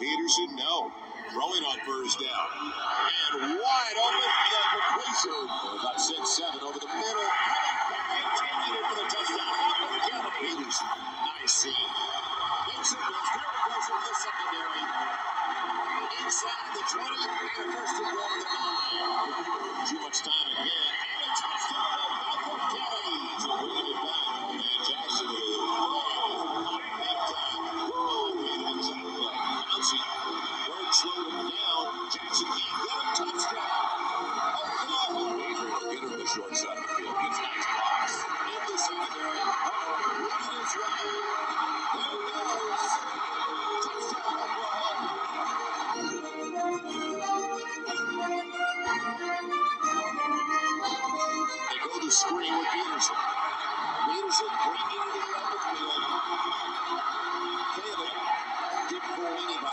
Peterson, no. Throwing on first down. And wide open, the completion. About six, seven over the middle. Intended for the touchdown. Kevin Peterson. Nice see. Gibson was very close to the secondary. Inside the 20, and first and goal to the nine. Too much time again. Oh, slowed him down. Jackson can't get him. Get the short side of the field. Nice box. In the to anybody.